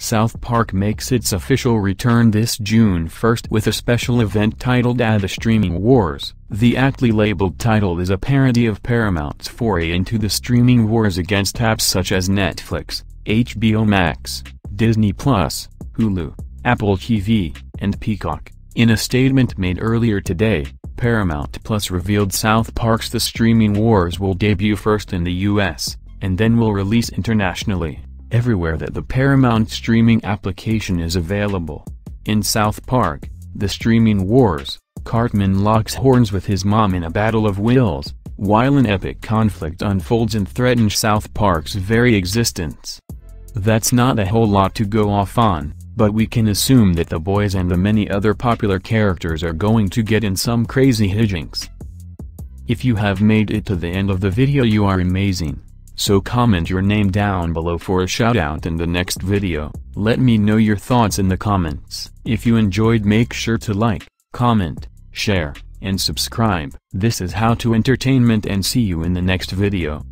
South Park makes its official return this June 1st with a special event titled Ah the Streaming Wars. The aptly labeled title is a parody of Paramount's foray into the streaming wars against apps such as Netflix, HBO Max, Disney+, Hulu, Apple TV, and Peacock. In a statement made earlier today, Paramount Plus revealed South Park's The Streaming Wars will debut first in the US, and then will release internationally everywhere that the Paramount streaming application is available. In South Park, The Streaming Wars, Cartman locks horns with his mom in a battle of wills, while an epic conflict unfolds and threatens South Park's very existence. That's not a whole lot to go off on, but we can assume that the boys and the many other popular characters are going to get in some crazy hijinks. If you have made it to the end of the video you are amazing. So comment your name down below for a shoutout in the next video. Let me know your thoughts in the comments. If you enjoyed make sure to like, comment, share, and subscribe. This is How to Entertainment and see you in the next video.